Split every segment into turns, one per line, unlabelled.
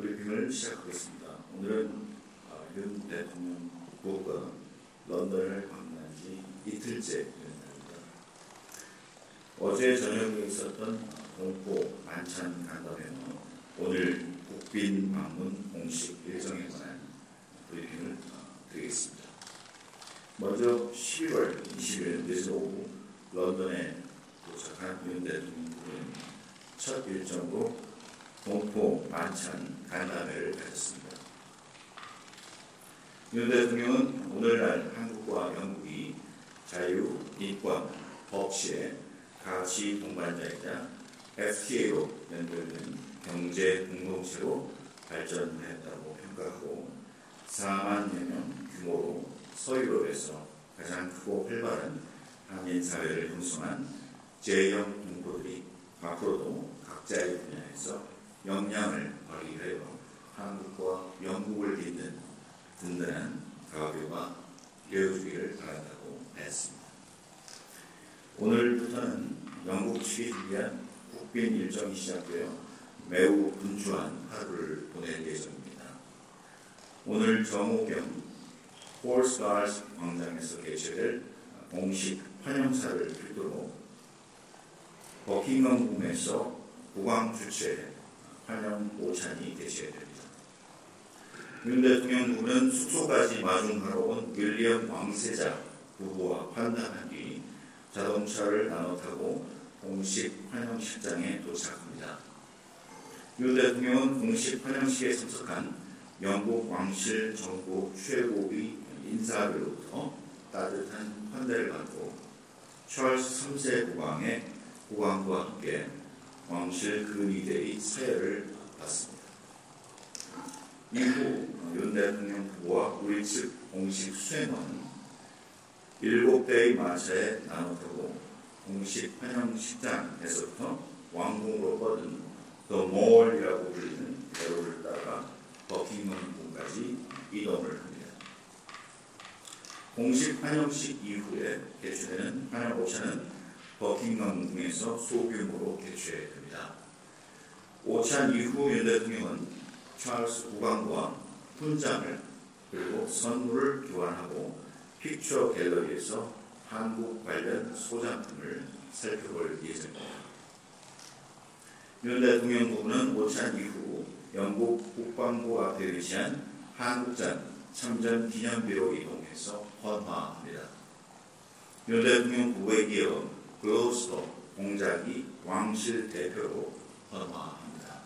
브리핑을 시작하겠습니다. 오늘은 아, 윤 대통령 부부가 런던을 방문한 지 이틀째 되는 날입니다. 어제 저녁에 있었던 공포 만찬 간담회는 오늘 국빈 방문 공식 일정에 관한 브리핑을 아, 드리겠습니다. 먼저 12월 20일 늦은 오후 런던에 도착한 윤 대통령 부부는 첫 일정으로 동포 만찬 간담회를 가졌습니다. 윤 대통령은 오늘날 한국과 영국이 자유, 인권, 법치의 가치 동반자이자 FTA로 연결된 경제 공동체로 발전했다고 평가하고 4만여 명 규모로 서유럽에서 가장 크고 활발한 한인 사회를 형성한 제0 동포들이 앞으로도 각자의 분야에서 역량을 발휘하여 한국과 영국을 잇는 든든한 가교가 되어주기를 바란다고 했습니다. 오늘부터는 영국 측이 준비한 국빈 일정이 시작되어 매우 분주한 하루를 보낼 예정입니다. 오늘 정오경 폴스가스 광장에서 개최될 공식 환영사를 필두로 버킹엄 궁에서 국왕 주최 환영 오찬이 개최됩니다. 윤 대통령 부부는 숙소까지 마중하러 온 윌리엄 왕세자 부부와 환담한 뒤 자동차를 나눠 타고 공식 환영식장에 도착합니다. 윤 대통령은 공식 환영식에 참석한 영국 왕실 정부 최고위 인사로부터 따뜻한 환대를 받고 찰스 3세 국왕의 국왕과 함께 왕실 근위대의 사열을 받습니다. 이후 윤 대통령 부부와 우리 측 공식 수행원은 일곱 대의 마차에 나눠 타고 공식 환영식장에서부터 왕궁으로 뻗은 더 몰이라고 불리는 대로를 따라 버킹엄궁까지 이동을 합니다. 공식 환영식 이후에 개최되는 환영 오차는 버킹엄 궁에서 소규모로 개최됩니다. 오찬 이후 윤 대통령은 찰스 국왕과 훈장을 그리고 선물을 교환하고 픽처 갤러리에서 한국 관련 소장품을 살펴볼 예정입니다. 윤 대통령 부부는 오찬 이후 영국 국방부 앞에 위치한 한국전 참전 기념비로 이동해서 헌화합니다. 윤 대통령 부부에 이어 글로스터 공작이 왕실 대표로 헌화합니다.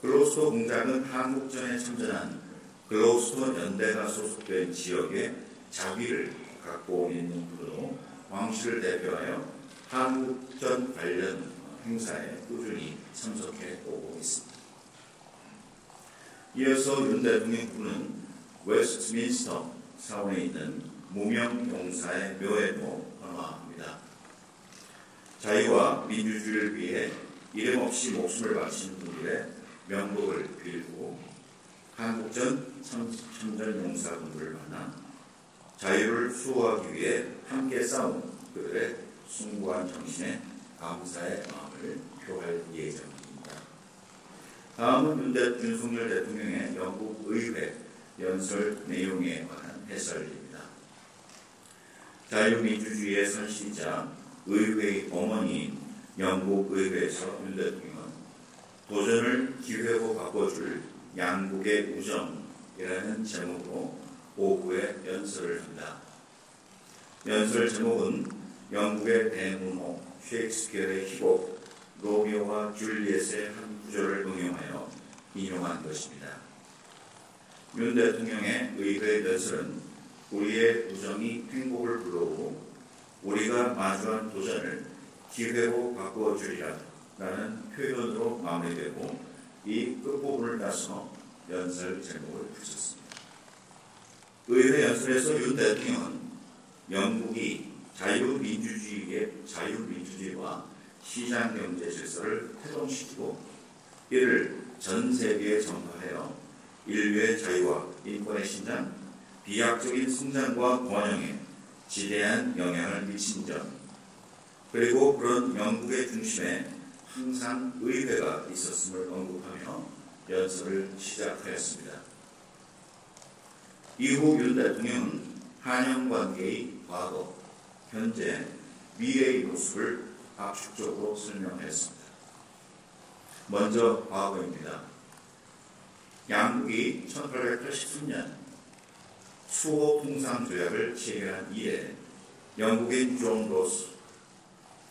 글로스터 공작은 한국전에 참전한 글로스터 연대가 소속된 지역의 자비를 갖고 있는 부로 왕실을 대표하여 한국전 관련 행사에 꾸준히 참석해 오고 있습니다. 이어서 윤 대통령 부는 웨스트민스터 사원에 있는 무명 용사의 묘에도 헌화합니다. 자유와 민주주의를 위해 이름 없이 목숨을 바친 분들의 명복을 빌고 한국전 참전 용사분들을 만나 자유를 수호하기 위해 함께 싸운 그들의 숭고한 정신에 감사의 마음을 표할 예정입니다. 다음은 윤 대, 윤석열 대통령의 영국 의회 연설 내용에 관한 해설입니다. 자유민주주의의 선신자 의회의 어머니인 영국 의회에서 윤 대통령은 도전을 기회로 바꿔줄 양국의 우정이라는 제목으로 오후에 연설을 합니다. 연설 제목은 영국의 대문호 셰익스피어의 희곡 로미오와 줄리엣의 한 구절을 응용하여 인용한 것입니다. 윤 대통령의 의회 연설은 우리의 우정이 행복을 불러오고 우리가 마주한 도전을 기회로 바꾸어 주리라 라는 표현으로 마무리되고 이 끝부분을 따서 연설 제목을 붙였습니다. 의회 연설에서 윤 대통령은 영국이 자유민주주의의 자유민주주의와 시장경제 질서를 태동시키고 이를 전 세계에 전파하여 인류의 자유와 인권의 신장, 비약적인 성장과 번영에 지대한 영향을 미친 점, 그리고 그런 영국의 중심에 항상 의회가 있었음을 언급하며 연설을 시작하였습니다. 이후 윤 대통령은 한영 관계의 과거, 현재, 미래의 모습을 압축적으로 설명했습니다. 먼저 과거입니다. 양국이 1883년 수호 통상 조약을 체결한 이래 영국인 존 로스,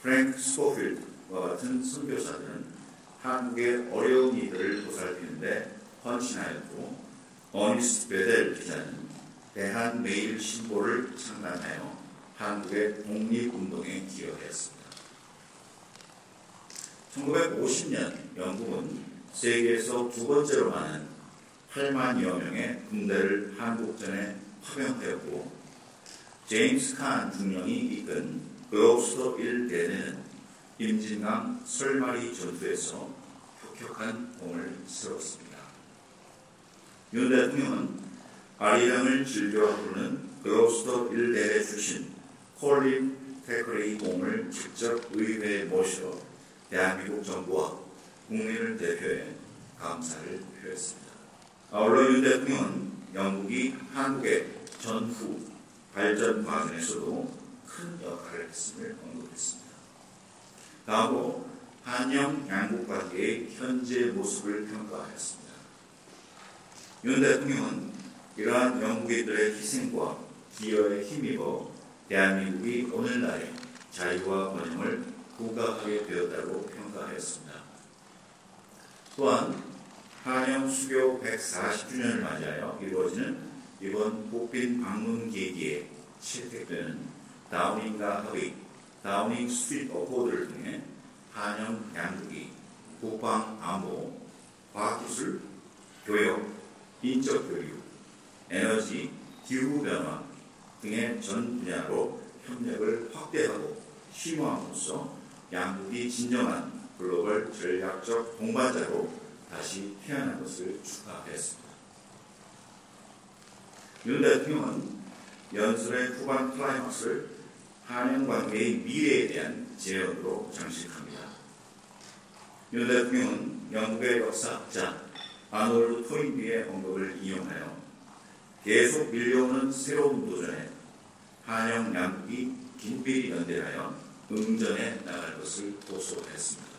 프랭크 스코필드와 같은 선교사들은 한국의 어려운 이들을 보살피는데 헌신하였고 어니스트 베델 기자는 대한매일신보를 창간하여 한국의 독립운동에 기여했습니다. 1950년 영국은 세계에서 두 번째로 많은 8만여 명의 군대를 한국전에 파병하였고 제임스 칸 중령이 이끈 그로스터 1대대는 임진강 설마리 전투에서 혁혁한 공을 세웠습니다. 윤 대통령은 아리랑을 즐겨 부르는 그로스터 1대대 출신 콜린 테크레이 공을 직접 의회에 모셔 대한민국 정부와 국민을 대표해 감사를 표했습니다. 아울러 윤 대통령은 영국이 한국의 전후 발전 과정에서도 큰 역할을 했음을 언급했습니다. 다음으로 한영 양국 관계의 현재 모습을 평가하였습니다. 윤 대통령은 이러한 영국인들의 희생과 기여에 힘입어 대한민국이 오늘날의 자유와 번영을 부각하게 되었다고 평가하였습니다. 또한 한영 수교 140주년을 맞이하여 이루어지는 이번 국빈 방문 계기에 채택되는 다우닝가 합의, Downing Street Accord를 통해 한영 양국이 국방 안보, 과학기술, 교역, 인적 교류, 에너지, 기후 변화 등의 전 분야로 협력을 확대하고 심화함으로써 양국이 진정한 글로벌 전략적 동반자로 다시 태어난 것을 축하했습니다. 윤 대통령은 연설의 후반 클라이막스를 한영 관계의 미래에 대한 제언으로 장식합니다. 윤 대통령은 영국의 역사학자 아놀드 토인비의 언급을 이용하여 계속 밀려오는 새로운 도전에 한영 양국이 긴밀히 연대하여 응전해 나갈 것을 호소했습니다.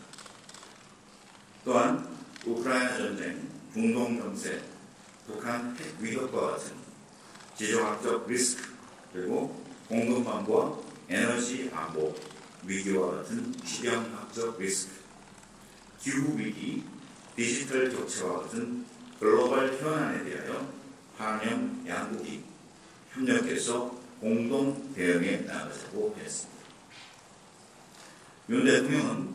또한 우크라이나 전쟁, 중동 정세, 북한 핵 위협과 같은 지정학적 리스크 그리고 공급망과 에너지 안보 위기와 같은 지정학적 리스크, 기후 위기, 디지털 격차와 같은 글로벌 현안에 대하여 한영 양국이 협력해서 공동 대응에 나가자고 했습니다. 윤 대통령은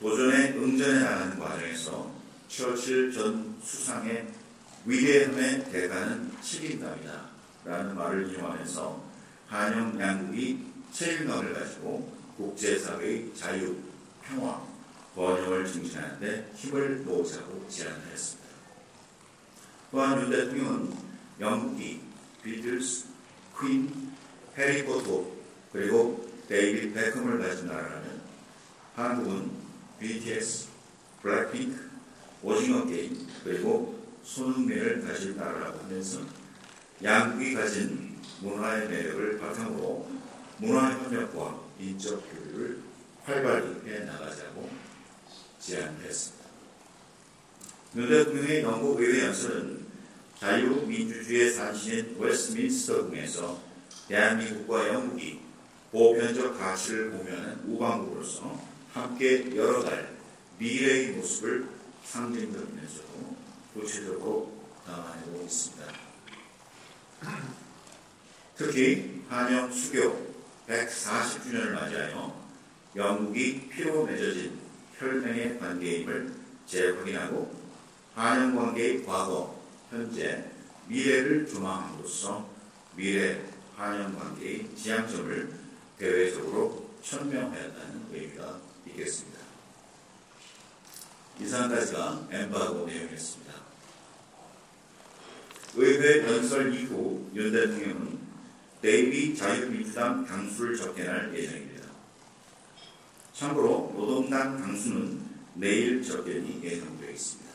도전에 응전해 나가는 과정에서 처칠 전 수상의 위대함의 대가는 책임감이다 라는 말을 이용하면서 한영 양국이 책임감을 가지고 국제사회의 자유, 평화, 번영을 증진하는데 힘을 모으자고 제안하였습니다. 또한 윤 대통령은 영국이 비틀스, 퀸, 해리포터 그리고 데이빗 베컴을 가진 나라라면 한국은 BTS, 블랙핑크, 오징어 게임 그리고 손흥민을 가진 나라라고 하면서 양국이 가진 문화의 매력을 바탕으로 문화 협력과 인적 교류를 활발히 해 나가자고 제안했습니다. 윤 대통령의 영국 의회 연설은 자유민주주의의 산신인 웨스트민스터 궁에서 대한민국과 영국이 보편적 가치를 공유하는 우방국으로서 함께 열어갈 미래의 모습을 상징적이면서도 구체적으로 담아내고 있습니다. 특히 한영 수교 140주년을 맞이하여 영국이 피로 맺어진 혈맹의 관계임을 재확인하고 한영 관계의 과거, 현재, 미래를 조망함으로써 미래 한영 관계의 지향점을 대외적으로 천명하였다는 의미가 있겠습니다. 이상까지가 엠바고 내용이었습니다. 의회 연설 이후 윤 대통령은 데이비 자유민주당 당수를 적게할 예정입니다. 참고로 노동당 당수는 내일 접견이 예정되어 있습니다.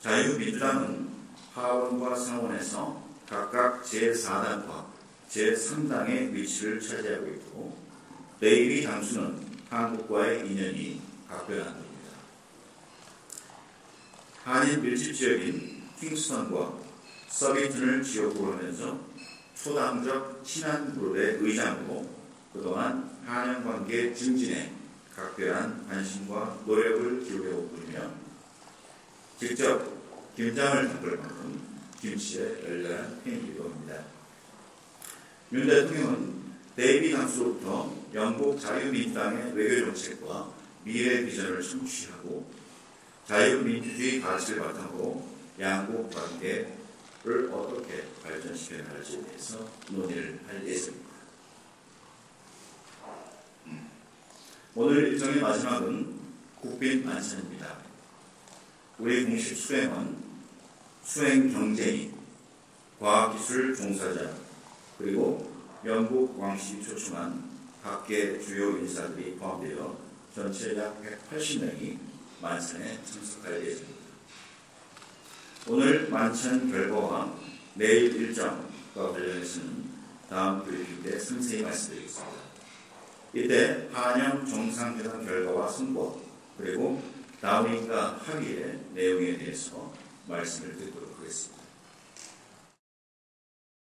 자유민주당은 하원과 상원에서 각각 제4당과 제3당의 위치를 차지하고 있고 데이비 당수는 한국과의 인연이 각별합니다. 한인 밀집 지역인 킹스턴과 서비튼을 지역구로 하면서 초당적 친한 그룹의 의장으로 그동안 한영 관계 증진에 각별한 관심과 노력을 기울여 오며 직접 김장을 담글 만큼 김씨의 열렬한 팬이기도 합니다. 윤 대통령은 데이비 당수로부터 영국 자유민주당의 외교정책과 미래 비전을 성취하고 자유민주주의 가치를 바탕으로 양국 관계를 어떻게 발전시켜 나갈지에 대해서 논의를 할 예정입니다. 음. 오늘 일정의 마지막은 국빈 만찬입니다. 우리 공식 수행은 수행 경쟁이, 과학기술 종사자, 그리고 영국 왕실이 초청한 각계 주요 인사들이 포함되어 전체 약 180명이 만찬에 참석할 예정입니다. 오늘 만찬 결과와 내일 일정과 관련해서는 다음 브리핑 때 상세히 말씀드리겠습니다. 이때 한영 정상회담 결과와 선거 그리고 다운인과 합의의 내용에 대해서 말씀을 드리도록 하겠습니다.